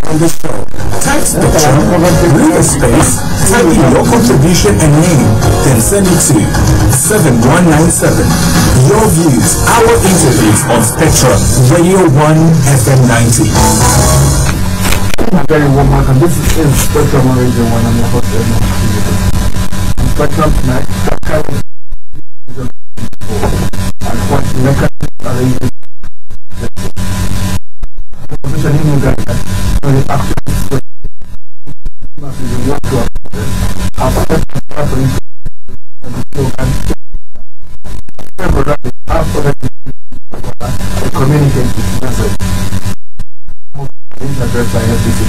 during the show. Type Spectrum, leave a space, type in your contribution and name, then send it to 7197. Your views, our interviews on Spectrum, Radio 1 FM 90. Very warm welcome. This is Spectrum on Radio 1. I'm your host, Edmond Spectrum tonight, the uh, communicate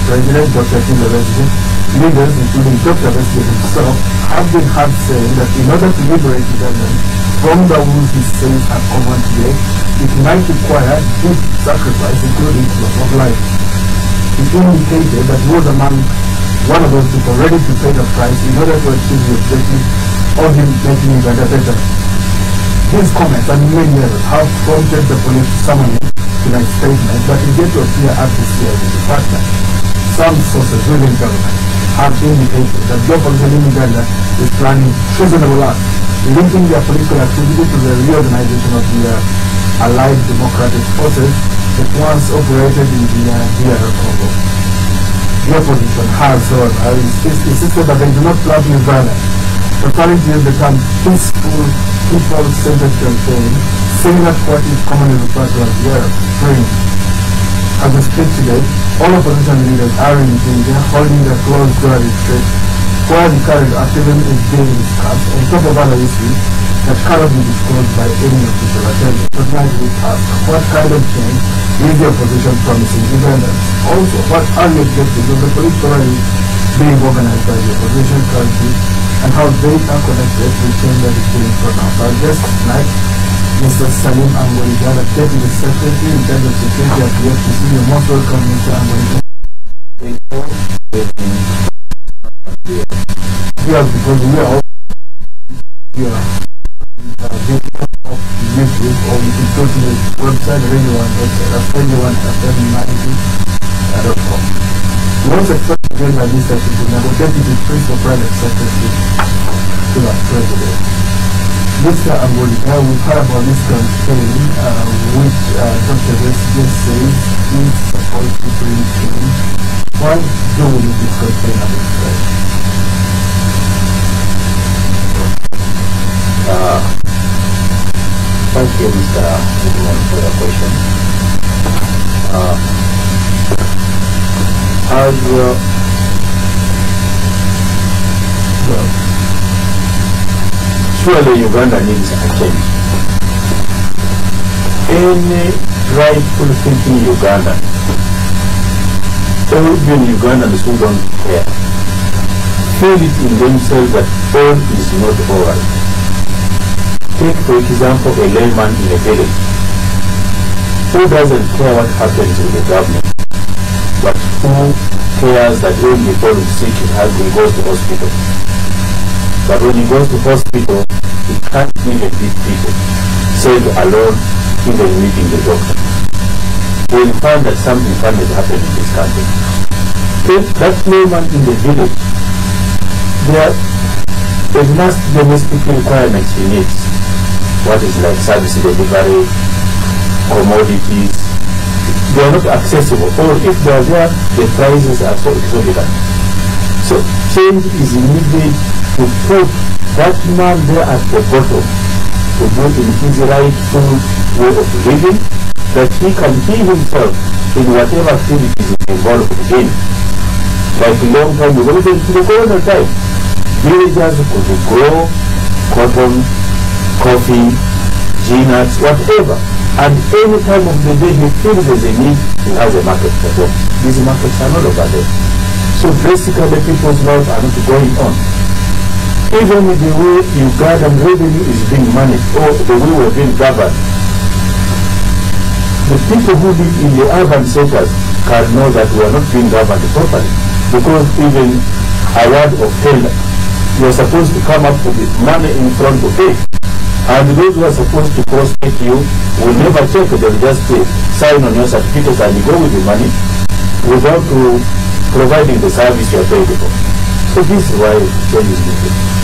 President Dr. Leaders including Dr. Besigye himself have been hard saying that in order to liberate Uganda from the wounds he says are common today, it might require deep sacrifice including loss of life. He indicated that he was among one of those people ready to pay the price in order to achieve the objective of him making Uganda better. His comments and many others have prompted the police to summon him to make statement, but he yet to appear at the CID department. Some sources within government have indicated that the opposition in Uganda is planning treasonable acts linking their political activity to the reorganization of the uh, Allied Democratic Forces that once operated in the uh, DR Congo. The opposition has, however, insisted that they do not plan Uganda, referring to term peaceful people-centered campaign, similar to what is commonly referred to as the Arab. As we speak today, all opposition leaders are in India holding their close door retreat where the current activism is being discussed on top of other issues that cannot be disclosed by any official attendant. Tonight we ask what kind of change is the opposition promising Ugandans? Also, what are the objectives of the political rally being organized by the opposition currently and how they are connected to change that is being pronounced. Our guest tonight, Mr. Salim Angoliga, the Deputy Secretary in charge of security at the FDC. You're most welcome, Mr. Angoliga. Yes, because we are all here. Uh, of YouTube, or you can go to the website radio one that's radio one fm90.com. We also expect to join by this session tonight, the Deputy Principal Private Secretary to our President. Mr. Angoliga, we've heard about this campaign, uh, which uh, Dr. Resident says is supposed to bring change. Why do we need this campaign at this time? Uh, thank you, Mr. Edmond, for the question. Uh, as uh, well, surely Uganda needs a change. Any rightful thinking Uganda, or even Ugandans who don't care, feel it in themselves that all is not alright. Take, for example, a layman in a village who doesn't care what happens with the government, but who cares that when he falls sick, he, has, he goes to hospital. But when he goes to hospital, he can't even beat people, save alone even meeting the doctor. We will find that something funny has happened in this country. Then that layman in the village, there, the last domestic requirements he needs what is like service delivery, commodities, they are not accessible. Or if they are there, the prices are so exorbitant. So change is needed to put that man there at the bottom to put in his rightful way of living, that he can be himself in whatever activities is involved in. Like a long time ago, even to the corona time, villagers could grow cotton, coffee, peanuts, whatever. And any time of the day he feels there's a need, he has a market for them. These markets are not over there. So basically the people's lives are not going on. Even the way Ugandan revenue is being managed or the way we're being governed, the people who live in the urban centers can know that we are not being governed properly. Because even a word of tender, you're supposed to come up with money in front of it. And those who are supposed to cross-check you will never check, they'll just sign on your certificate and you go with the money. without providing the service you are paid for. So this is why change is needed.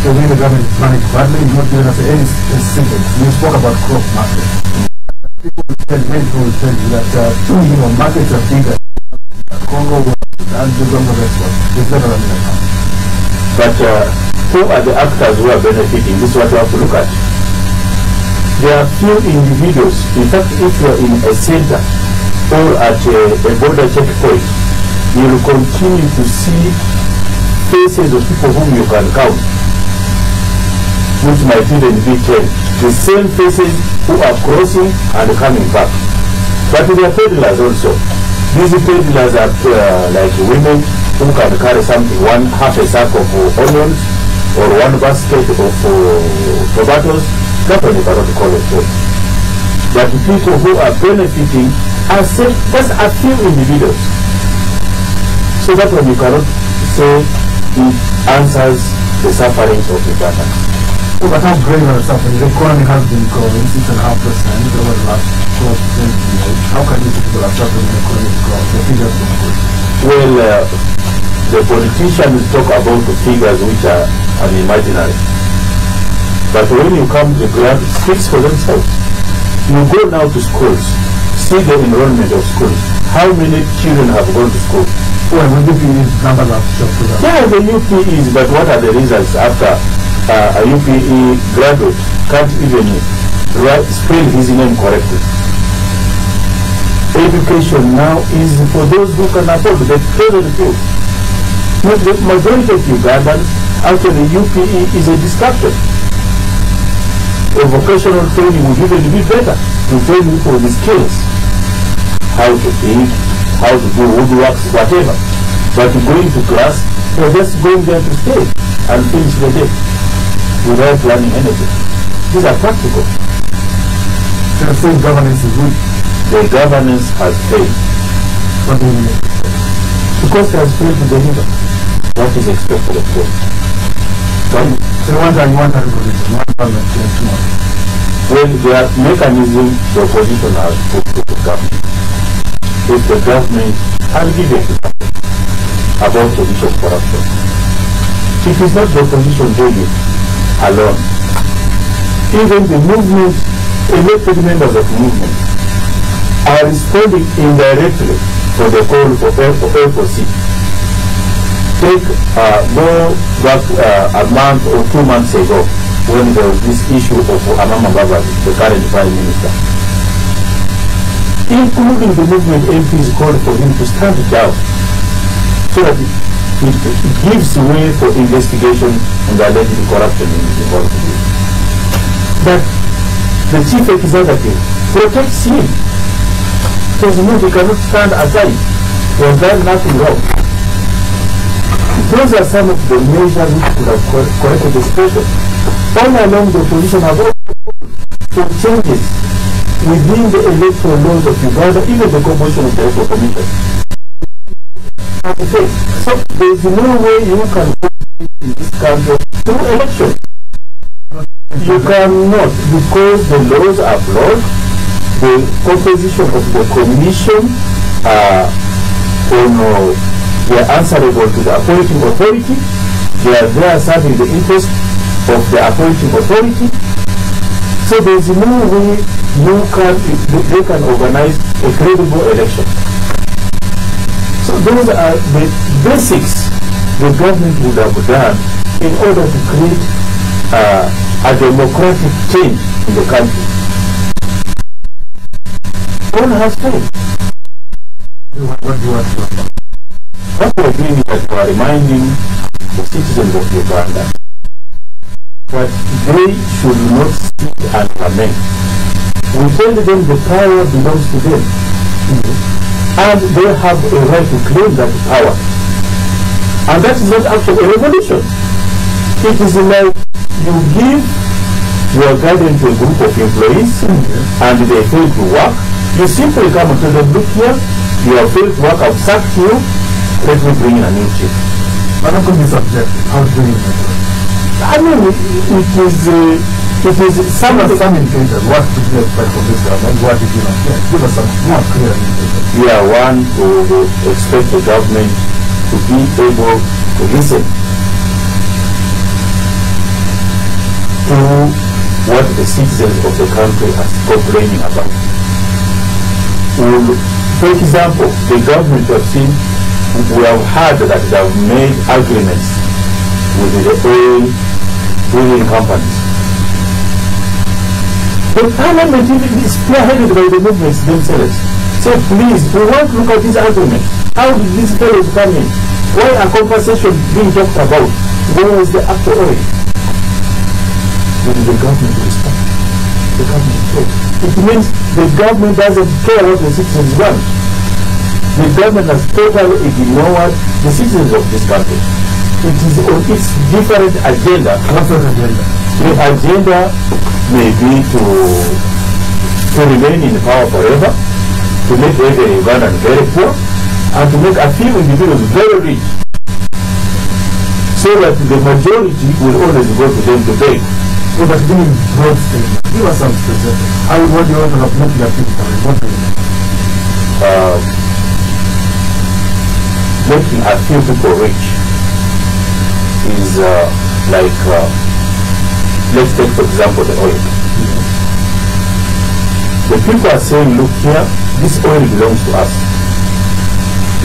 So way the government is managed badly, is not giving us any specifics. You spoke about crop market. People tell, many people will tell you that, uh, you markets are bigger. Congo and the Congo export. It's. But uh, who are the actors who are benefiting? This is what you have to look at. There are few individuals. In fact, if you are in a center or at a, a border checkpoint, you will continue to see faces of people whom you can count, which might even be 10. The same faces who are crossing and coming back. But there are peddlers also. These peddlers are uh, like women who can carry something, one half a sack of uh, onions or one basket of uh, tomatoes. That one you cannot call it trade. But the people who are benefiting are set, just a few individuals. So that one you cannot say it answers the sufferings of the data. So but how great are suffering? The economy has been growing six and a half percent over the last 12 to 20 years. How can these people suffering when the economy is growing? The figures are good. Well, uh, the politicians talk about the figures which are unimaginary. But when you come to the ground, it speaks for themselves. You go now to schools, see the enrollment of schools. How many children have gone to school? Well, we give you these numbers of that. Yeah, the UPEs, but what are the reasons after uh, a UPE graduate can't even write, spell his name correctly? Education now is for those who can afford the present. But the majority of Ugandans, actually UPE is a distraction. A vocational training would even be better to train you for the skills. How to think, how to do woodworks, whatever. But going to class, you're just going there to stay and finish the day without learning anything. These are practical. So the state governance is weak. The governance has failed What do you mean? because they have failed to deliver what is expected of. One, So you want, you want revolution, you want government change tomorrow. when their mechanism the opposition has put to the government, if the government, I'll give you about of corruption. It is not the opposition doing it alone. Even the movement, elected members of the movement, are responding indirectly for the call for FOC. Take uh, go back uh, a month or two months ago when there was this issue of Amama Mbabazi, the current Prime Minister. Including the movement MPs called for him to stand down so that it, it, gives way for investigation on the alleged corruption in the in. But the chief executive protects him. Says no, he cannot stand aside. He has done nothing wrong. Those are some of the measures which could have corrected the situation. All along the opposition have for changes within the electoral laws of Uganda, even the composition of the electoral commission. So there is no way you can in this country through election. You cannot because the laws are blocked. The composition of the commission uh, on, uh, they are answerable to the appointing authority. They are there serving the interest of the appointing authority. So there is no way you can they can organize a credible election. So those are the basics the government would have done in order to create uh, a democratic change in the country. All has failed. What do you want to do? What we are doing is that we are reminding the citizens of Uganda that they should not sit and lament. We tell them the power belongs to them. And they have a right to claim that power. And that is not actually a revolution. It is like you give your guidance to a group of employees and they fail to work. You simply come and tell them, look here, you have failed to work, I've sacked you, let me bring in a new chief. But how could be subjective? How do you mean? I mean, it, it is uh, It is some of some indicators. What did you expect from this government? What did you not get? Give us some more clear indicators. We are one to expect the government to be able to listen to what the citizens of the country are complaining about. Will- For example, the government have seen, we have heard that they have made agreements with the oil drilling companies. The parliament even is spearheaded by the movements themselves. So please, we want to look at this argument. How did this fellows come in? Why are compensation being talked about? Where was the actual oil? The government respond? The government failed. It means the government doesn't care what the citizens want. The government has totally ignored the citizens of this country. It is on its different agenda. The agenda? The agenda may be to to remain in power forever, to make every Ugandan very poor, and to make a few individuals very rich, so that the majority will always go to them to beg. So, but give me broad statement. Give us some. How what do you want to have nuclear physically? What do you uh, making a few people rich is uh, like, uh, let's take for example the oil. The people are saying, look here, this oil belongs to us.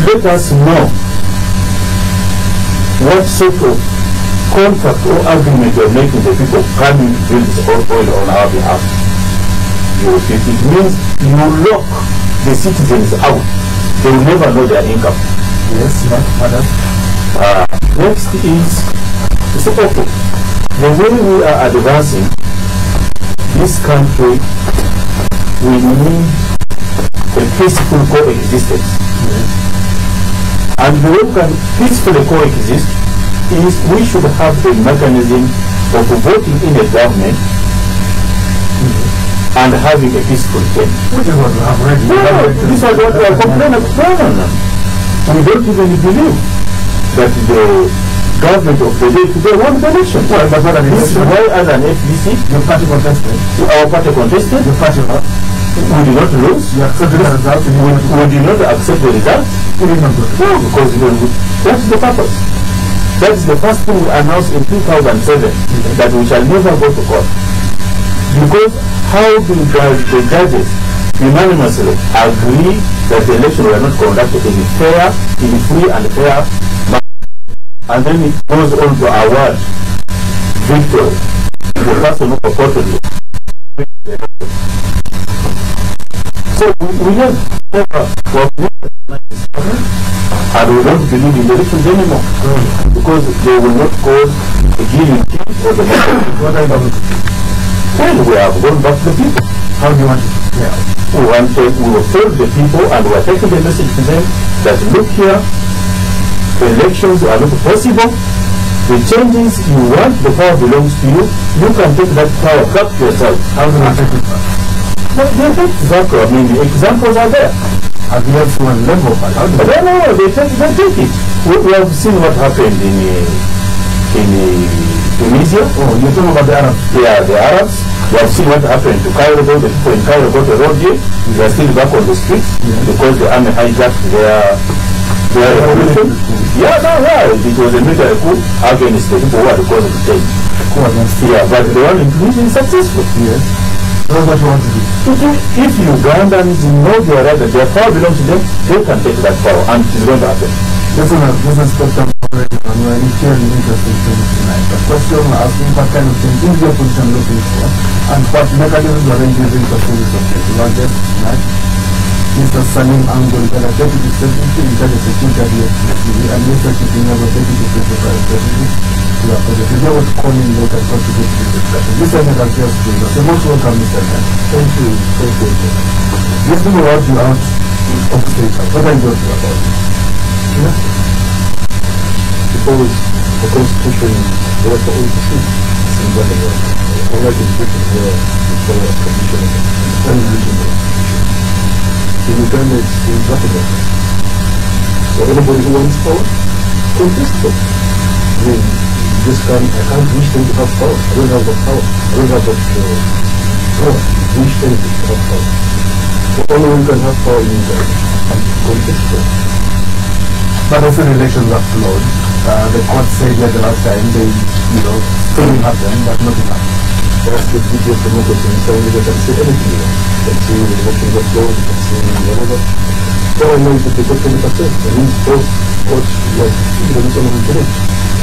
Let us know what sort of contract or agreement you're making the people coming to drill this oil on our behalf. You, it, it means you lock the citizens out. They will never know their income. Yes, madam. Uh, next is, so okay, the way we are advancing this country, we need a peaceful coexistence. And the way we can peacefully coexist is we should have a mechanism of voting in a government and having a peaceful change. Which is what we have already. No, no, this is what we are complaining about. We don't even believe that the government of the day today won the election. Well, what are the This is why as an FDC, Your party contested. our party contested, Your party lost. we did not lose, You accepted the result. you we, to we did not accept the result. put it on good. No, because we, we- that is the purpose. That is the first thing we announced in 2007, that we shall never go to court. Because how do the judges unanimously agree that the election were not conducted in a fair, in a free and fair and then it goes on to award victory to the person who purportedly so we, we have never, we have never denied this government, and we don't believe in the elections anymore because they will not cause the guillotine or the murder. What are you going to do? Well, we have gone back to the people. How do you want it? Yeah. We want to, we will serve the people and we are taking the message to them that look here, elections are not possible. The changes you want, the power belongs to you. You can take that power back to yourself. How do you take it back? But the example, I mean, the examples are there. You had someone level by? How do But you no, no, they take, they take it. We, we have seen what happened in uh, in uh, Tunisia. Oh, you're talking about the Arabs. Yeah, the Arabs. We have seen what happened to Cairo. The people in Cairo got here. They are still back on the streets because the army hijacked their their revolution. Yeah, no, yeah. It was a military coup against the people who are the cause of the change. Who against Yeah, but the one in Tunisia is successful. Yes. That's what you want to do. If, if Ugandans know their right that their power belongs to them, they can take that power, and it is going to happen. Listen, uh, listen, Spectrum Operator, and we're initially interested in tonight. The question asking what kind of things is your position looking for, and what mechanisms are you using to this objective? Our guest tonight, Mr. Salim Angol, the Deputy Secretary, Intelligence Security at the FDC, and Mr. Chitinabo, Deputy Secretary of the FCC. We are projected. They will call in later to contribute to this discussion. Mr. Megal, just. You're most welcome, Mr. Megal. Thank you. Thank you. Let's move about you out of state. What are you to do about? Yeah. suppose the constitution was the only thing in what was. Unlike in Britain where you follow a condition the. In Uganda it's in Vatican. So anybody who wants power, contest it. I mean, just can't, I can't reach them to have power. I don't have the power. I don't have the uh, power reach them to have power. The only one can have power is the contestant. But also relations are flawed. Uh, the court said that the last time they, you know, still them, but not enough. That's the beauty of democracy. In Saudi Arabia, can say anything you want. You can say the elections are flawed, you can. All I know is that they got 20%. That means both courts, like, you know, someone who did it.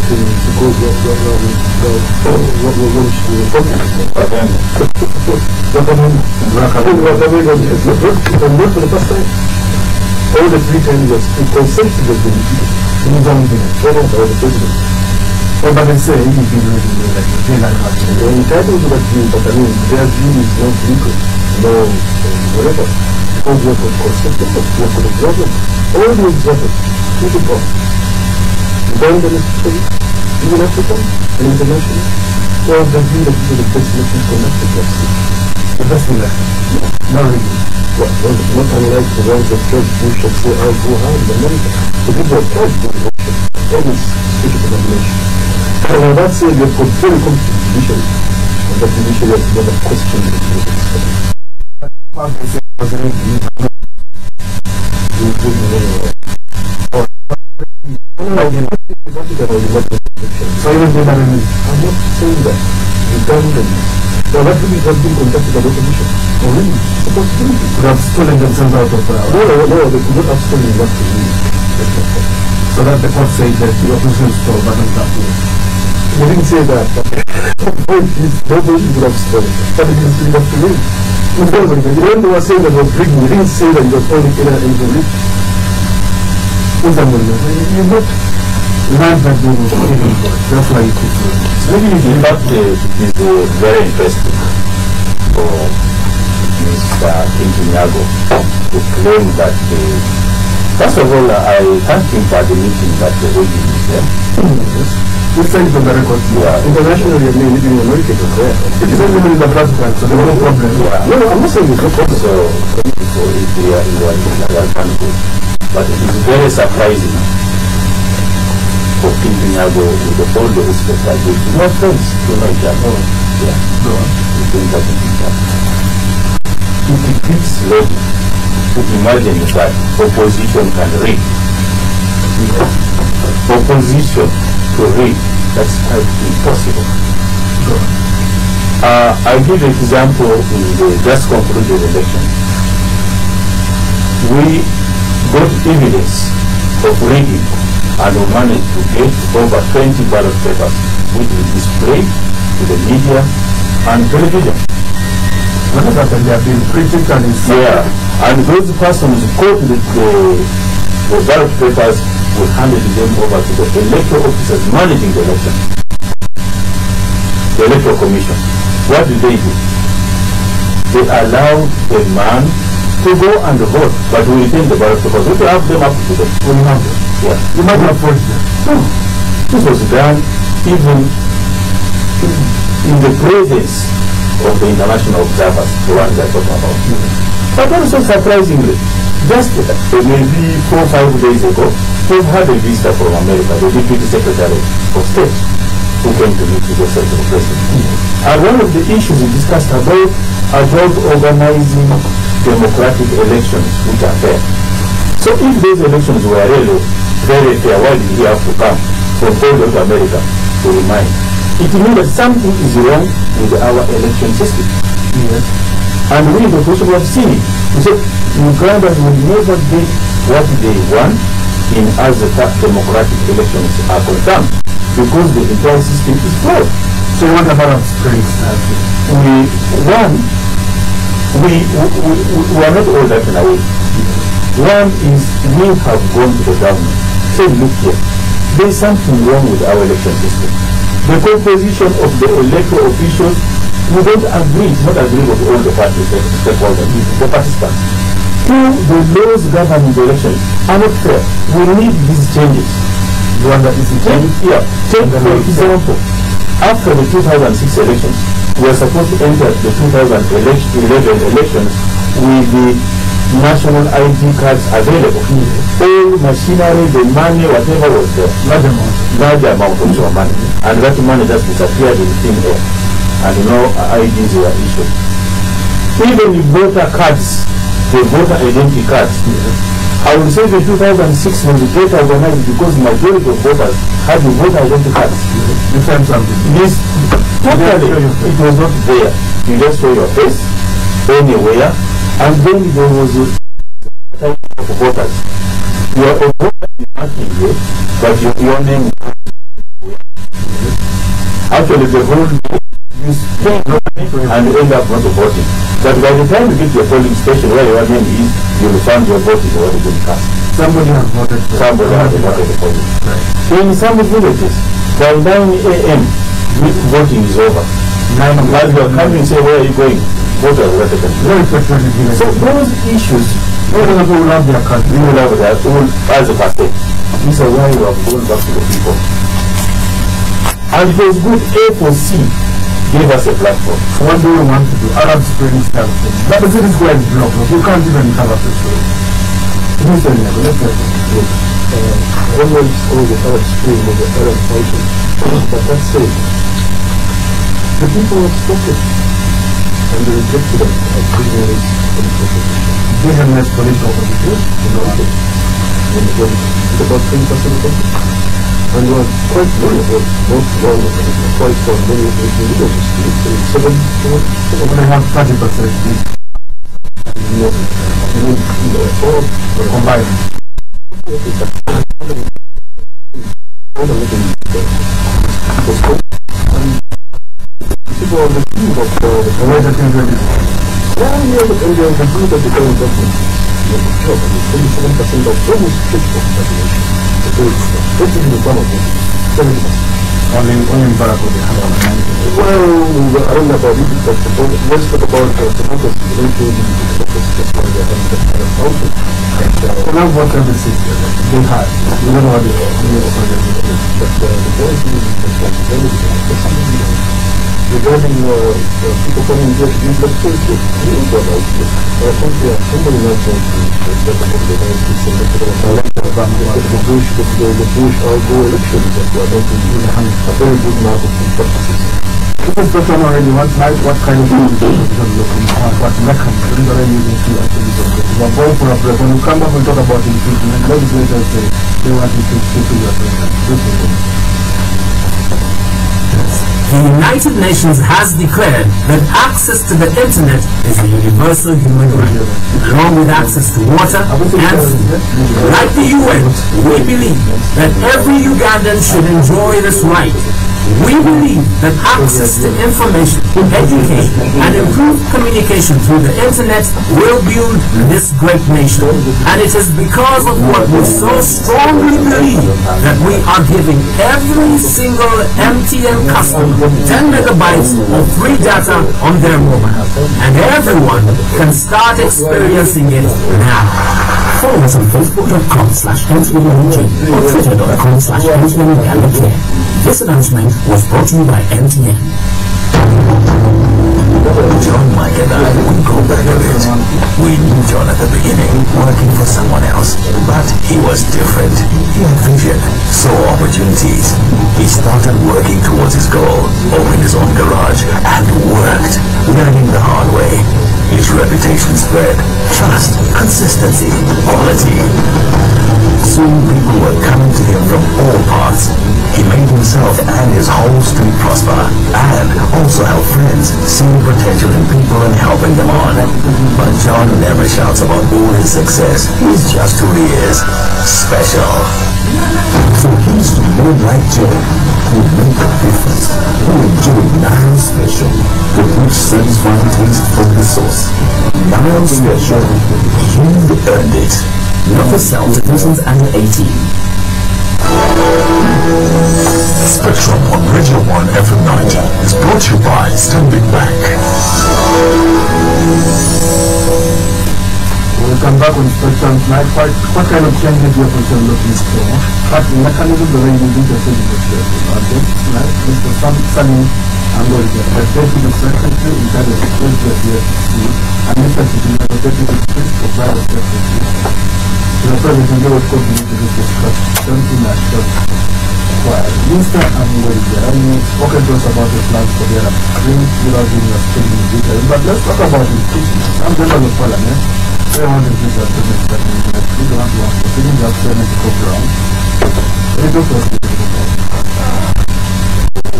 To, to go, what, what, what, what, what, what, what, and not for the first time. All the three candidates, the consensus has been defeated. In Zambia. Almost all the president. Oh, but they say if you do it in the election, they like that. They're entitled to that view, but I mean, their view is not legal, no um, whatever. Because we have consensus, we have observed all the observers, critical, very necessary, even African and international, was the view that these are the best elections conducted last year. The best election. Not really. Well, not, not unlike the ones that George Bush and say, I'll go high in The people of George Bush election, always speak of nomination. And on that side, you have got very competent judiciary, and that judiciary has the is So even they in I'm not saying that redundant. Now that really has been conducted by the really? Supposed to be. could have stolen themselves out of power. no, no, they could not have stolen to win. That's. So that the court said that the opposition stole, but not that They didn't say that. The nobody would have stolen. But it is enough to win. Nobody. When they were saying that it was rigged, they didn't say that it was only Kenya and the rigged. Who's that one? You not learned that they were God. That's why you keep doing it. Maybe in fact uh, it is very interesting for Mr. Kintu Nyago to claim that, uh, first of all, I thank him for the meeting that the regime is there. It on the record. Yeah. Internationally, I mean, even in America, it was. It is only in the Vatican, so there was no problem. Yeah. No, no, I'm not saying there's no problem. So, for it, they are, they are, they are very good. But it is very surprising for Kintu Nyago with all the respect I give. No offense to know each. Yeah. Go on. We don't have each other. If it keeps ready to imagine that opposition can read, opposition to read, that's quite impossible. Uh, I give an example in the just concluded election. We got evidence of rigging and we managed to get over 20 ballot papers which we displayed to the media and television. Happened? They have been critically Yeah, and those persons caught the, the, the ballot papers we handed them over to the electoral officers managing the election. The electoral commission. What did they do? They allowed a man to go and vote, but we retain the ballot papers. We have them up to the have them. Yeah. You might have forged them. No. This was done even in, in the presence of the international observers, the ones I talking about. But also surprisingly, just uh, maybe four or five days ago, we've had a visitor from America, the Deputy Secretary of State, who came to meet with the Secretary President. And one of the issues we discussed about, about organizing democratic elections which are fair. So if those elections were really very fair, why did he have to come from all over America to remind? It means that something is wrong with our election system. Yes. And we the opposition have seen it. Said Ugandans will never get what they want in as the democratic elections are concerned because the entire system is flawed. So you want a balance springs, I think. We, one, we, we, we, are not all that in a way. One is we have gone to the government, say, look here, there is something wrong with our election system. The composition of the electoral officials, we don't agree, not agreed with all the parties, the stakeholders, the participants. Two, the laws governing the elections are not fair. We need these changes. Rwanda is Take, change. yeah, take for example, after the 2006 elections, we are supposed to enter the 2011 elections with the national ID cards available. Mm-hmm. All machinery, the money, whatever was there, Large amount. large amount of your money. And that money just disappeared in thin air. And no IDs were issued. Even the voter cards, the voter identity cards, I would say the 2006 was better organized because the majority of voters had the voter identity cards. Different something. This totally it was not there. You just show your face anywhere, and then there was a type of voters. You are a voter in but your, your name. Actually, the whole you spend and end up not voting. But by the time you get to your polling station where your name is, you will find your vote is already been cast. Somebody has voted for Somebody has voted for you. So in some villages, by 9 a.m., voting is over. Nine While you are coming, say, where are you going? Voters are frustrating village. So those issues, people will have their you will have that all as a packet. These are why you have gone back to the people. And it was good A for C gave us a platform. What do you want to do? Arab Spring style thing. But the city square is blocked. You can't even cover the story. This is the let's say. uh, always all the Arab Spring was the Arab fighting. But that's it. the people have spoken and they rejected them as from opposition. They have less political opposition. You know, when, when it's about 20% of the. And was quite worried most wrong and quite for many leaders. Seven, seven, They have 30% each you know, I mean, you know, all combined. all the living was. And people are the king of the The way the thing really Yeah, yeah, but and the good of the current government. Yeah, but sure, I mean, twenty-seven percent of almost fifty of the population. The is the of them. Seventy percent. only only in Barack would have about 90%. Well, know about it, but the about uh, the focus, the very good focus, why they're having that kind of. And, uh, They don't vote every six years. They hard. You don't know what they are. What they are. uh, the is uh. Regarding uh, uh, people coming here to use that place, look, you know what I do. Uh, country, uh, somebody mentioned the second of the United States electoral the, the Bush, the, the, the Bush Al Gore elections that were going to use a very good market for purposes. People don't know already what, like, what kind of things they are looking at, what mechanism is already using to actually do this. We're going for a break. When we come back, we'll talk about impeachment. Legislators say they want to impeach people who are doing The United Nations has declared that access to the internet is a universal human right, along with access to water and food. Like the UN, we believe that every Ugandan should enjoy this right. We believe that access to information, education, and improved communication through the internet will build this great nation. And it is because of what we so strongly believe that we are giving every single MTN customer 10 megabytes of free data on their mobile. And everyone can start experiencing it now. Follow us on facebook.com slash or twitter.com slash. This announcement was brought to you by MTN. John, Mike, and I, we go back a bit. We knew John at the beginning, working for someone else, but he was different. He had vision, saw opportunities. He started working towards his goal, opened his own garage, and worked, learning the hard way. His reputation spread. Trust, consistency, quality. Soon people were coming to him from all parts. He made himself and his whole street prosper, and also helped friends see the potential in people and helping them on. But John never shouts about all his success. He's just who he is. Special. So he's to men like Joe who make a difference, who enjoy Nile Special, the rich satisfying taste from the sauce. Nile Special, you earned it. Not sale to persons under 18. Spectrum on Radio 1 FM 90 is brought to you by Stanbic Bank. We'll back with Spectrum tonight. What, what kind of changes your position looking for? What mechanism the way you do the city Mr. Sam Salim I'm going to the deputy secretary in charge of security of the Mr. The deputy secretary. The president will go to this discussion in a short while. Mr. Amwezi, I mean, spoken to but but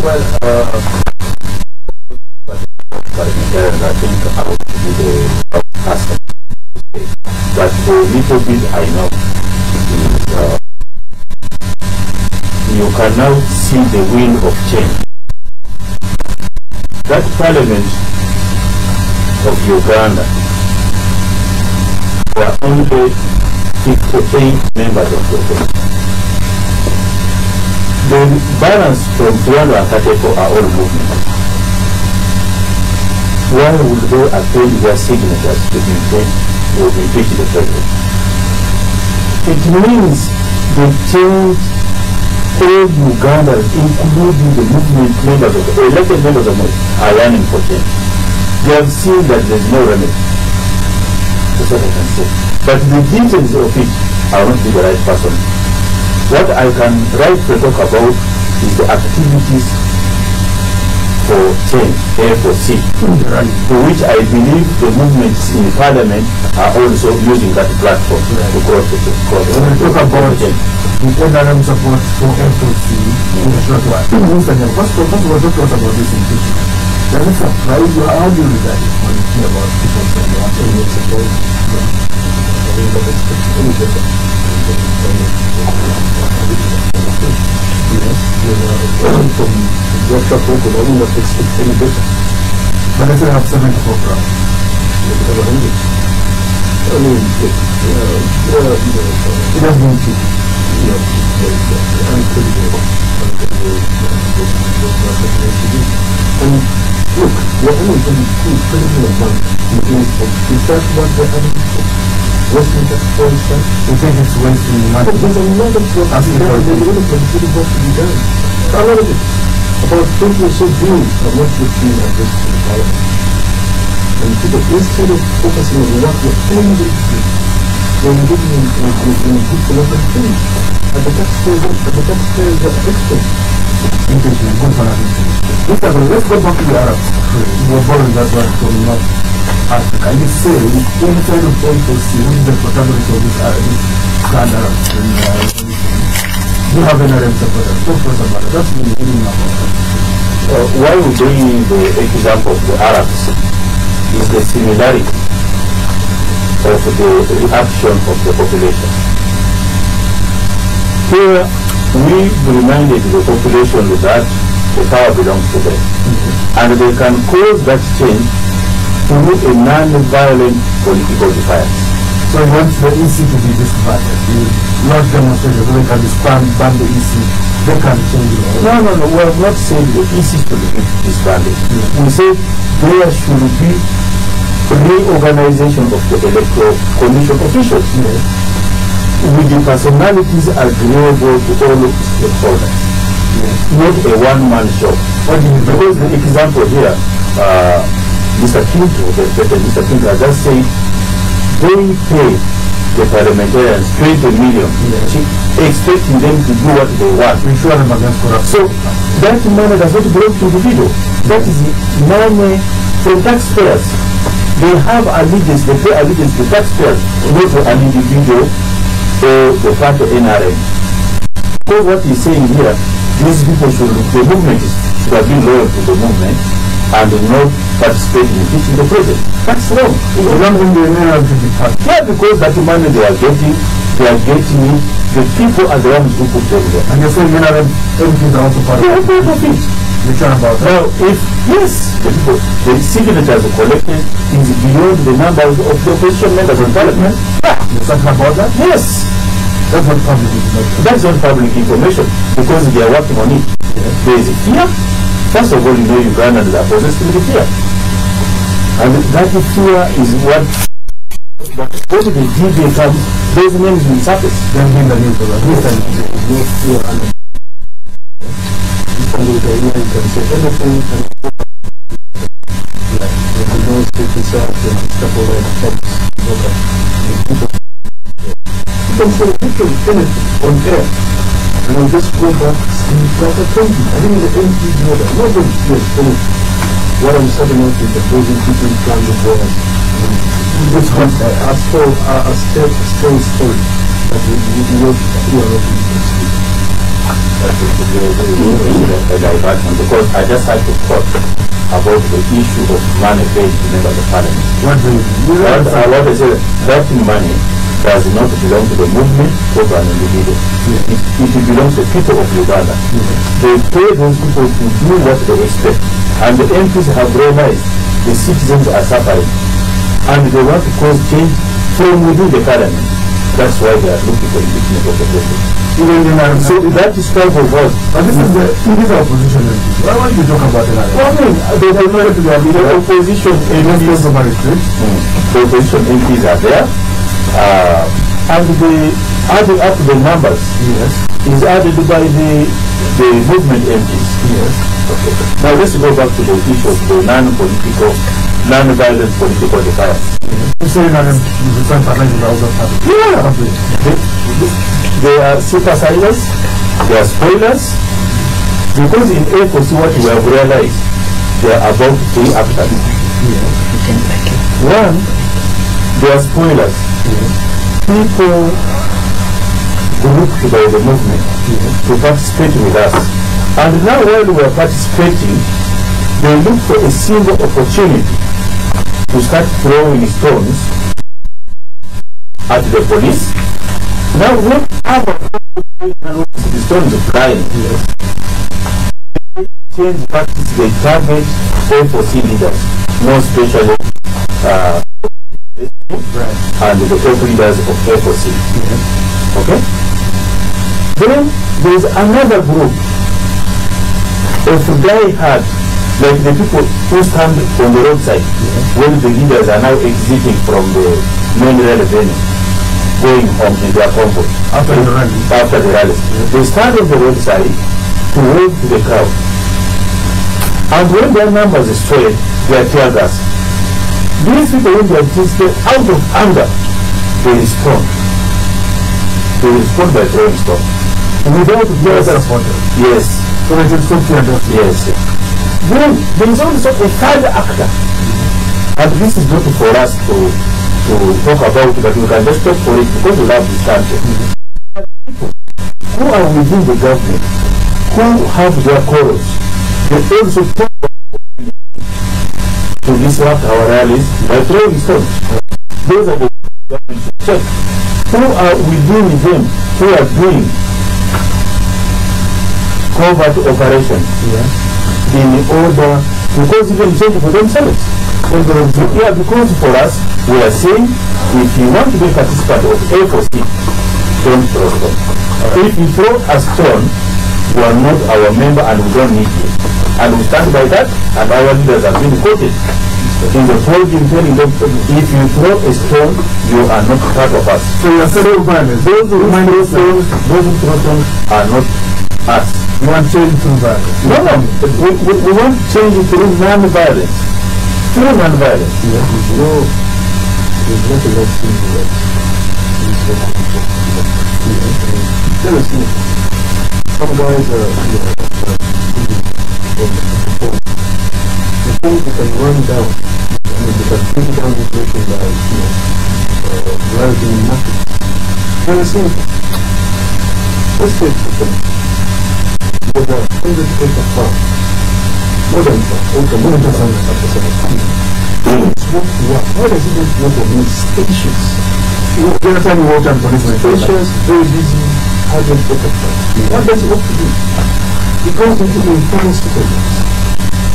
Well, uh, parliamentarians, I think I would be the aspect. But the little bit I know is uh, you can now see the wheel of change. That parliament of Uganda were only 58 members of the Congress. The balance from 334 are all movements. Why would they append their signatures to impeach the president? It means they change all Ugandans, including the movement members of the elected members of the are running for change. They have seen that there is no remedy. That's what I can say. But the details of it, I will not be the right person. What I can rightly talk about is the activities for change, A for C, for which I believe the movements in the parliament are also using that platform to cross the cross When we talk about change. the NRM support for in a short while. First of all, first of talk about this impeachment. Does it surprise you? How do you regard it when you hear about people saying they want to support? I mean, but it's different. Yes, you know, from workshop it's it's any different. But they still have 74 crowds. They have a hundred. I mean, it, yeah, yeah, you know, uh, It has been cheap. you know, very, uh, I'm pretty good. I'm pretty good. And look, what I'm going to is pretty having? Westminster, for instance, You think it's wasting money? But there's a lot of work to be done. There's a lot of legislative work to be done. A lot of it. About 20 or so bills are not addressed in the parliament. And people, instead of focusing on what we're them to do, they're engaging in, in, in, in good collective things. At the taxpayers, at the taxpayers' expense. Impeachment, good for nothing. Let's go back to the Arabs. We were born that one from North Africa. You say, inside of who is the protagonist of this Arab, this grand uh, have NRM supporters. Talk to us about. That's been about it. Uh, why we bring the example of the Arabs is the similarity of the reaction of the population. Here, we reminded the population that the power belongs to them. And they can cause that change through a non-violent political defiance. So he wants the EC to be disbanded. The large demonstration, so they can disband ban the EC. They can change the law. No, no, no, We are not said the EC to be disbanded. We say there should be reorganization of the electoral commission officials with the personalities agreeable to all of the stakeholders. Not a one-man show. What do you? Because the example here, uh, Mr. Kintu, the, the. Kintu has just said they pay the parliamentarians 20 million, expecting them to do what they want. We sure them against corruption. So that money does not belong to the individual. That is money from taxpayers. They have allegiance, they pay allegiance to taxpayers, not to an individual or the party NRM. So what he's saying here, these people should, the movement should have been loyal to the movement and not participate in impeaching the president. That's wrong. You don't think the NRM should be part. Yeah, because that money they are getting, they are getting it, the people are the ones who put them there. And you're saying NRM MPs are also part They of it. part of it. You're sure about that? Now, if yes, the, people, the signatures collected is beyond the numbers of the opposition members of parliament, yeah, You're talking about that? yes, That's what public information. that's not public information because they are working on it. There is a fear. First of all, you know Ugandans are possessed with fear, and that fear is what. But when the DJ comes, those names will surface. Then bring the news over. Mr. no fear and And with the idea you can say anything and like the noise take this out and stuff all that helps. Okay. You can say literally anything on air. And I'll just go back and like I told you, I think the MPs know that. Nobody hears anything. What I'm setting up is the opposing people plans of war. It's a, a, story, a, a strong story that we, are not going to speak. A very, very interesting diversion because I just had to quote about the issue of money paid to members of parliament. What do you What, uh, what I said, that money does not belong to the movement of an individual. It, it belongs to people of Uganda. They pay those people to do what they expect. And the MPs have realized the citizens are suffering. And they want to cause change from within the parliament. That's why they are looking for impeachment of the president. Even in our, So that is part of what but this is the, this opposition MPs. Why why you talk about it Well, I mean, the, the, the, the opposition Not MPs, it, the opposition MPs are there, uh, and the adding up the numbers Yes, is added by the the movement MPs. yes. Okay. Now let's go back to the issue of the non-political, non-violent political defiance. You say um, you return financial also party. Yeah. They, they are sympathizers, they are spoilers, because in A4C what we have realized, they are about three actors. One, they are spoilers. People grouped by the movement to participate with us. And now while we are participating, they look for a single opportunity to start throwing stones at the police. Now when our the stones flying, change practice they target A4C leaders, more especially uh, and the top leaders of A4C. Okay? Then there is another group of die-hard, like the people who stand on the roadside mm-hmm. when the leaders are now exiting from the main rail venue, going home in their convoy After the rally. after the rally. Mm-hmm. They stand on the roadside to wave to the crowd. And when their numbers is swelled, they are tear gas. These people, they are tested out of anger, they respond. They respond by throwing stone. Without Yes, yes, supporter. yes, So it is good to understand. yes. Then there is also a third actor. And this is not for us to, to talk about, but we can just talk for it because we love this country. Who are within the government, who have their corals, they also talk to disrupt our rallies by throwing stones. Those are the check. Who are within them, who are doing covert operations in order to because even change for themselves. Yeah, because for us, we are saying if you want to be a participant of A4C, don't throw stone. If you throw a stone, you are not our member and we don't need you. And we stand by that, and our leaders have been quoted in the telling them, if you throw a stone, you are not part of us. So you are saying violence. Those who throw stones, those who throw stones are not us. You want change through violence. No, no. We, we, we want to change it through non-violence. Through non-violence. Yeah, know, there's not a lot of things that is so. Tell us, some guys are, you know, think they can run down, I mean, they can bring down this nation by, you know, uh. Tell us, you know, let's take the There's a hundred acre farm. More than okay, more than hundred acres. It's what, what, why does it not want to be spacious? You you understand you work on policemen. Spacious, very busy, hundred acre farm. What does it want to do? It goes into the informal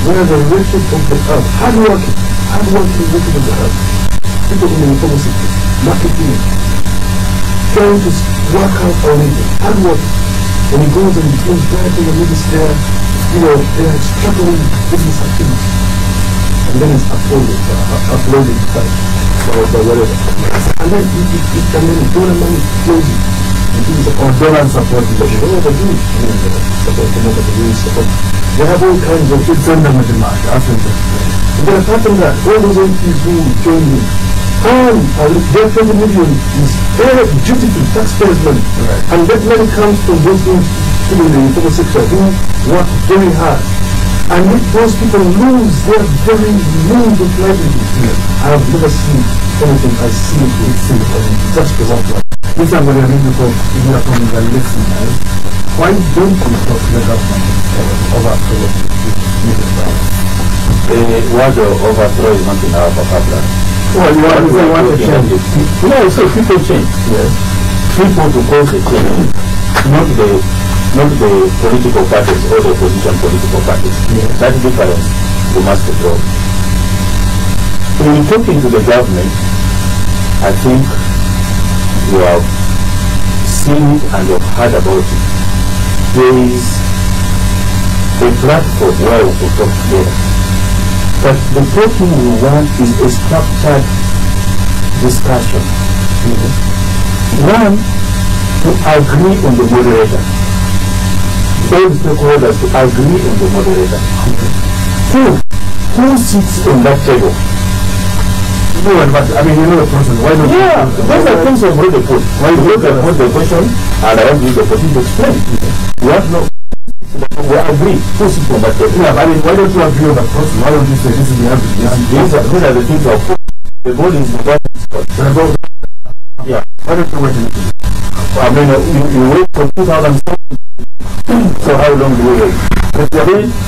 citizens, where the richest of the earth, hardworking, hardworking richest of the earth, people in the sector, marketing, trying to work out our living, hardworking. When he goes and he feels bad in the minister, you know, they're struggling business activities. And then it's uploaded, uh, uploaded by, by, by whatever. And then it, it, it, and then donor money flows in. or donor support. They have all kinds of it's under mathematics. And then apart from that, all those MPs who join me, and uh, their 20 million is their dutiful taxpayers' money. Right. And that money comes from those who in the informal sector who work very hard. And if those people lose their very means of livelihood, I have never seen anything I see with and just the one This I'm going to read before you hear from the listeners. Why don't we talk to the government uh, overthrow Mrs. Brown? The word overthrow is not in our vocabulary. Well, you want to say want to are change it. No, so people change. Yes. People to cause the change, not the not the political parties or the opposition political parties. Yes. That difference we must draw. In talking to the government, I think you have seen it and you have heard about it. There is a platform where we can talk together. But the talking we want is a structured discussion. One, to agree on the moderator. All stakeholders to agree on the moderator. Two, who sits on that table? No, but I mean, you know the person. Why don't Yeah, those are things I've already put. Why you look at the question and I want you the opportunity to explain. You have no, we agree. On that table? Yeah, I mean, why don't you agree on that person? Why don't you say this is the answer? The These are, these are the things I've. The ball is in that spot. Then I go, Yeah. Why don't you wait bit? I mean, uh, you, you wait for 2007. so how long do you wait? But the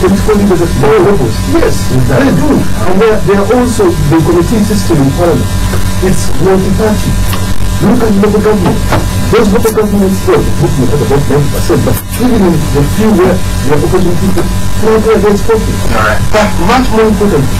political leaders at all levels. Yes, they do. And they are, they are also the committee system in Parliament. It's multi-party. Look at local government. Those local governments, well, looking at about 90%, but even in the few where they are opposing people, they are against talking. But much more importantly,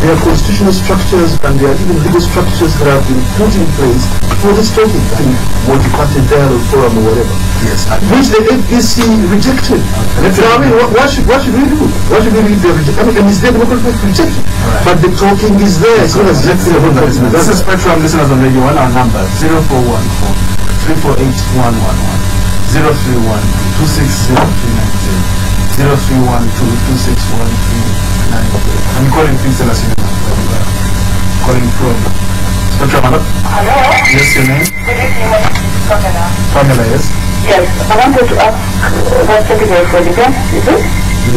there are constitutional structures and there are even legal structures that have been put in place for this talking, I think multi-party dialogue forum or whatever. Yes. Which the APC rejected. So I mean, what, what should what should we do? What should we do if they reject? I mean, and it's their democratic right to reject it. But the talking is there. It's not as if they don't have it. This is Spectrum listeners on Radio 1, our number 0414 348 111 031 260 390 0312 261 I'm calling tell us your name. Calling from Spectrum, hello? Hello, Yes, your name? good evening, my name is Pamela. Pamela, yes? Yes, I wanted to ask the Secretary for Defense, is it?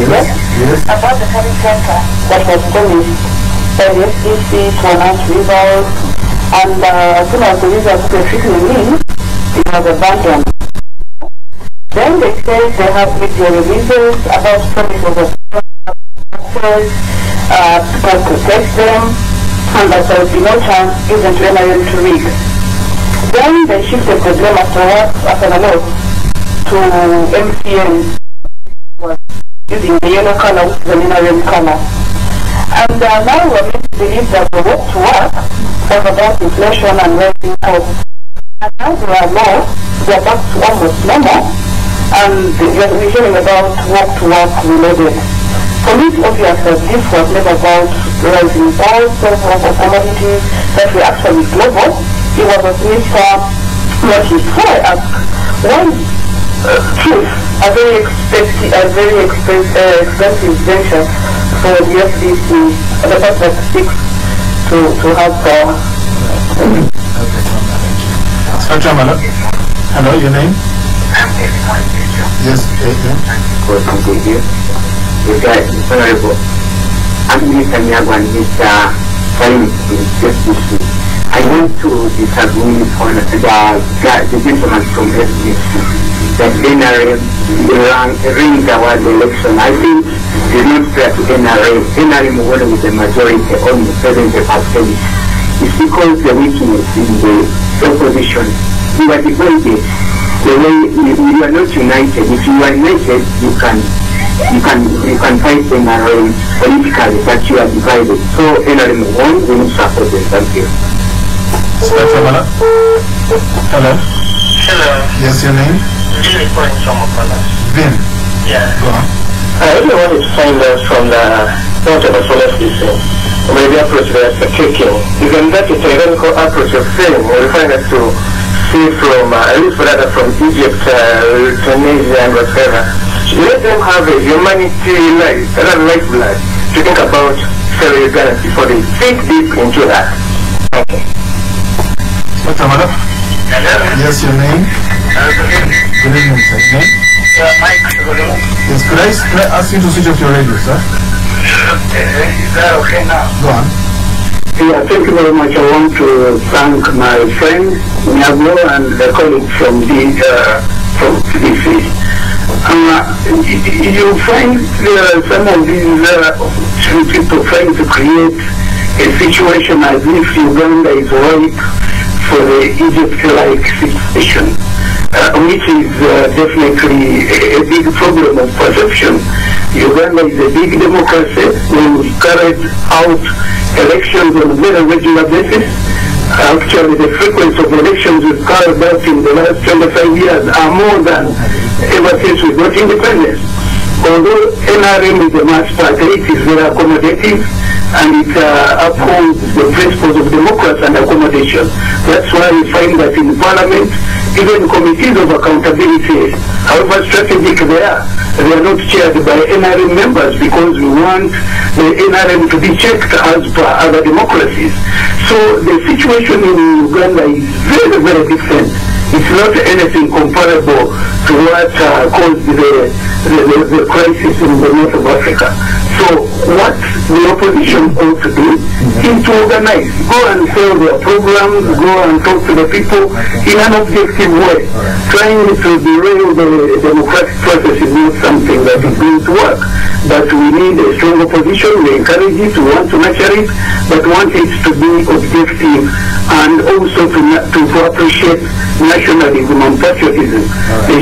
Yes. Yes. About the service center that was promised by the FDC to announce results, and uh, as soon as the results were trickling in, it was abandoned. Then they said they have media releases about promises of taxes, uh, to protect them, and that there would be no chance given to NRM to rig. Then they shifted the blame afterwards, after a lot, to MCN, was using the yellow color, the NRM color. And uh, now we're meant to believe that the walk to work was about inflation and rising costs. And now there are low, we are back to almost normal, and we're hearing about walk to work related. For me, it's obvious this was never about rising prices of commodities, that were actually global. It was a Mr. Murphy. So I ask, why uh, truth, a very expensive, a very expensive, uh, expensive venture for the FDC, the fact that sticks to, to have uh, Spectrum, hello? Hello, your name? I'm A.J. Yes, eh, eh. The guy is honorable. Anthony Kanyagwa and Mr. Salim in FDC. I want to disagree on the, guy- the gentleman from FDC that NRM ran, ring award election. I think not fair to with the majority, almost 70 percent. It's because the weakness in the opposition. We were divided the way you are not united. If you are united, you can you can you can fight NRM politically, but you are divided. So NRM won, we will support them. Thank you. Hello. Hello. Hello. Yes, your name? Really calling from Okala. Vin. Yeah. Go on. I really want to find out from the point of solar system. Maybe approach that are taking. Isn't that a tyrannical approach of saying we find us to see from, uh, at least that from Egypt, uh, Tunisia and whatever. Let them have a humanity life, another lifeblood to think about fellow Ugandans before they think deep into that. Okay. What's your mother? Hello. Yes, your name? Good evening, sir. Your name? Yeah, Mike. Yes, could I, could I ask you to switch off your radio, sir? Is that okay now? Go on. Yeah, thank you very much. I want to thank my friend Nyago and the colleague from the uh, from DC. Uh, you find some of these uh, people trying to create a situation as if Uganda is ripe for the Egypt-like situation, uh, which is uh, definitely a, a big problem of perception. Uganda is a big democracy. We carried out elections on a very regular basis. Actually, the frequency of elections we've carried out in the last 25 years are more than ever since we got independence. Although NRM is a mass party, it is very accommodative and it uh, upholds the principles of democracy and accommodation. That's why we find that in Parliament, even committees of accountability, however strategic they are, they are not chaired by NRM members because we want the NRM to be checked as per other democracies. So the situation in Uganda is very, very different. It's not anything comparable to what uh, caused the, the, the, the crisis in the north of Africa. So what the opposition ought to do is to organize, go and sell their programs, go and talk to the people in an objective way. Trying to derail the democratic process is not something that is going to work. But we need a strong opposition, we encourage it, we want to nurture it, but want it to be objective and also to, to, appreciate nationalism and patriotism. They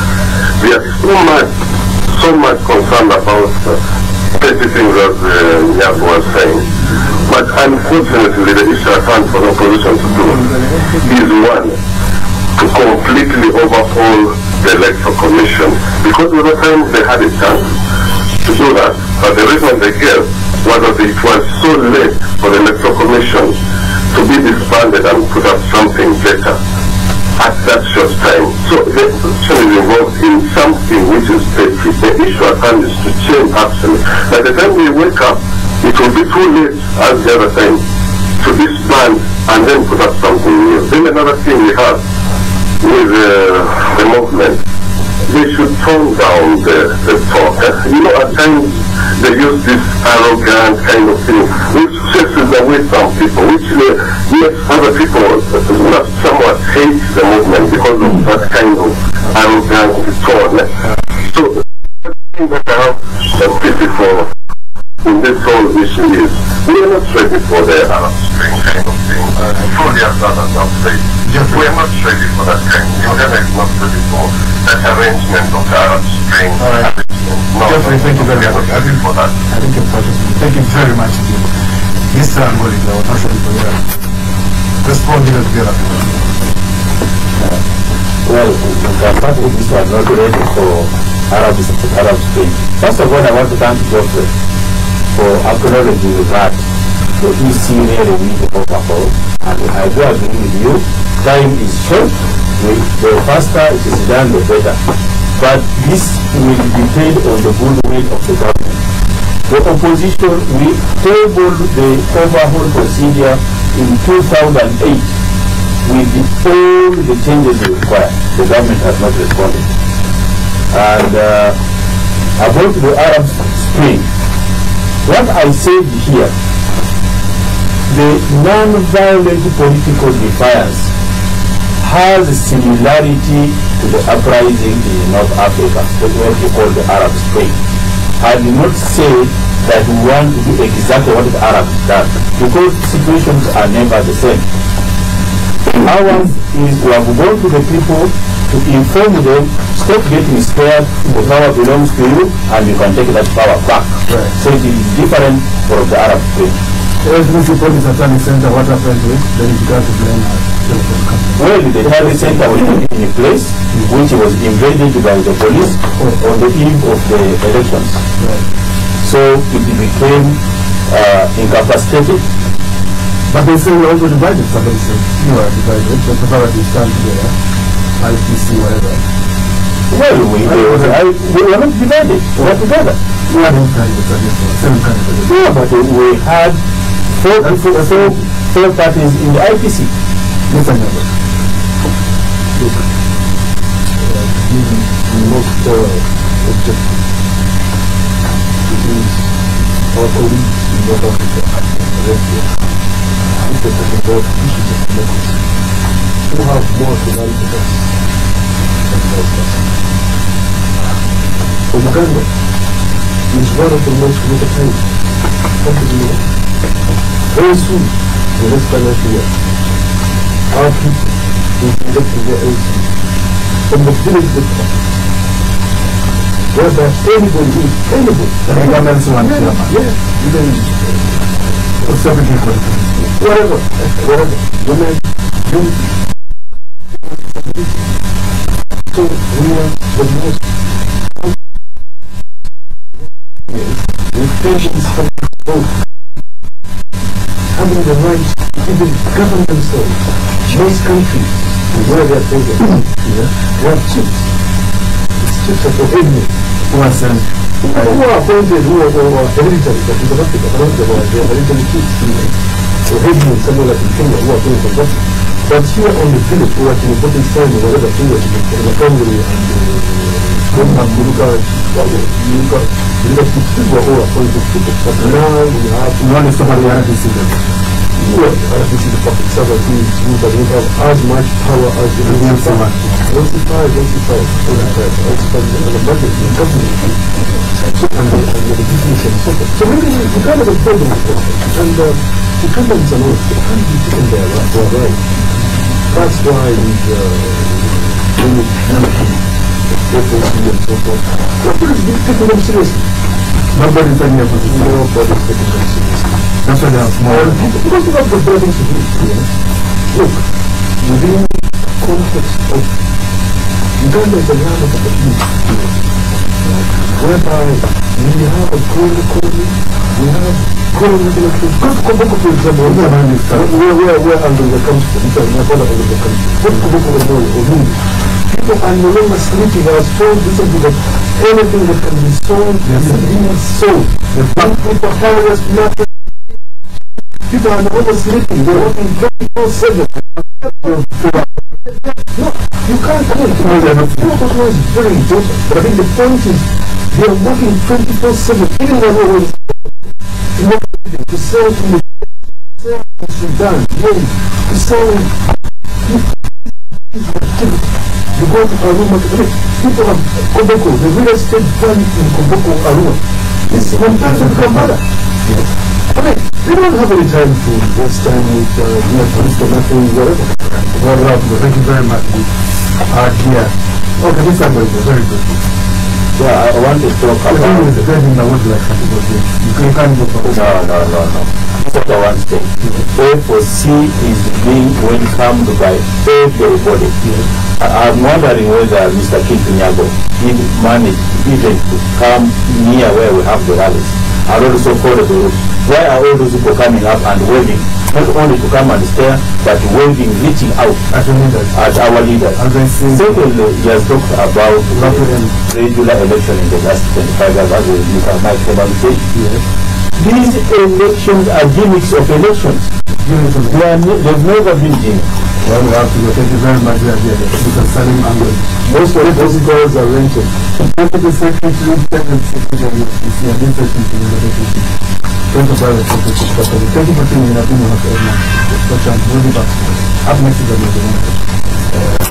we are so much, so much concerned about uh, petty things as uh, Nyago was saying. But unfortunately, the issue at hand for the opposition to do is one, to completely overhaul the electoral commission. Because at the time they had a chance to do that, but the reason they gave was that it was so late for the electoral commission to be disbanded and put up something better at that short time. So the opposition is involved in something which is petty. The issue at hand is to change actually. By the time we wake up, it will be too late as the other time to disband and then put up something new. Then another thing we have with uh, the movement, they should tone down the, the talk. You know, at times they use this arrogant kind of thing, which chases away some people, which uh, makes other people uh, somewhat hate the movement because of that kind of arrogant tone. eh? So, the thing that I have some pity for in this whole issue is we are not ready for the Arab Spring kind of thing. Uh, fully as others have said. We are not ready for that kind. Uganda is not ready for that arrangement of the Arab Spring. All right. No, Jeffrey, thank you very much. not ready for that. I think you're participant. Thank you very much indeed. Was not sure if you were responding together. Well, the fact is this was not ready for Arab. First of all, I want to thank Geoffrey for acknowledging that the EC really need overhaul. And I do agree with you. Time is short. The faster it is done, the better. But this will depend on the goodwill of the government. The opposition, tabled the overhaul procedure in 2008 with all the changes required. The government has not responded. And uh, about the Arab Spring, what I said here, the non-violent political defiance has a similarity to the uprising in North Africa, what we call the Arab Spring. I did not say that we want to do exactly what the Arabs done, because situations are never the same. Ours is we have gone to the people to inform them, stop getting scared, the power belongs to you and you can take that power back. Right. So it is different from the Arab Spring. As Mr. Police Attorney Center, what happened to it? Then you got to blame us. Well, the Target Center was put in a place which was invaded by the police on the eve of the elections. So it became uh, incapacitated. But they say we're also divided. Somebody said you are divided. The authorities stand together. IPC, whatever. Well, we, we, I, we were not divided, we were together. We are not candidates, I guess. Seven candidates. Yeah, but we had four, people, four, four parties in the IPC. Nyago. Look, uh, given the most uh, objective, is our colleagues in North Africa, here, if who have more than us. Uganda is one of the most. Very soon, the our people will be to go AC from the village the top. Whereby anybody who is anybody, The government's one yeah, even for whatever, whatever, women, youth, so we are the most with patience and hope, having the right to even govern themselves. Most countries, where they are taken, yeah, they have chiefs. It's chiefs of the enemy Who was sent who are appointed, who are, who are hereditary, but in South Africa, I don't know, they are hereditary chiefs, you know, or headmen, somewhere like in Kenya, who are doing conducting. But here on the village, who are in important time, or whatever, who are in the family and Gomba, Muluka, Muluka, Muluka, chiefs were all appointed people. But now we have one is somebody RPC. Well, RPC, the public servant, who is- who does not have as much power as the Yes, municipal. man. Municipal, municipal, municipal, and the budget, the government, so, and the, and the business and so forth. So really, we kind of a problem with this. And uh, the companies are not, they can't be sitting there, right, they are right. That's why these, uh, we have FDC and so forth, nobody's been taking them seriously. Nobody's taking a position. Nobody's taking them seriously. That's why they are small. Because we have the burden to do it. Look, within context of Uganda is a land of opportunity, whereby we have a growing economy, we have growing intellectuals. Go to Koboko, for example, where, where, where, where Angola comes from, sorry, my father Angola comes from. Go to Koboko, or Burundi. People are no longer. I was told recently that anything that can be sold is being sold. The bank people hire us nothing. People are no longer sleeping. They're working 24 7. No, you can't in. People is very important. But I think the point is, they are working 24 7. Even when we to make everything, to sell to the sell to Sudan, Yemen, to sell you go to Arua, people have Koboko, the real estate fund in Koboko, Arua, is one time to become better. I mean, they don't have any time to waste time with uh, Netflix or nothing, whatever. Well, thank you very much. Uh. Okay, this time is very good. Yeah, I want to talk The thing about... is, the thing I like to go to, you can- you can't go from No, no, no, no. That's what I want to say. A for C is being welcomed by everybody. I- I'm wondering whether Mr. Kintu Nyago did manage even to come near where we have the rallies and also follow the route. Why are all those people coming up and waving? Not only to come and stare, but waving, reaching out at leaders. at our leaders. I Secondly, uh, he has talked about the regular election in the last 25 years, as Mr. Mike probably said. These elections are gimmicks of elections. They are ne- they've never been gimmicks. Well, we have to go. Thank you very much, Mr. Salim Angoy. Most of those girls are rented. Secretary, Secretary, you I'm interested in the deputy. Thank you very much, Thank you for the